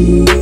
You.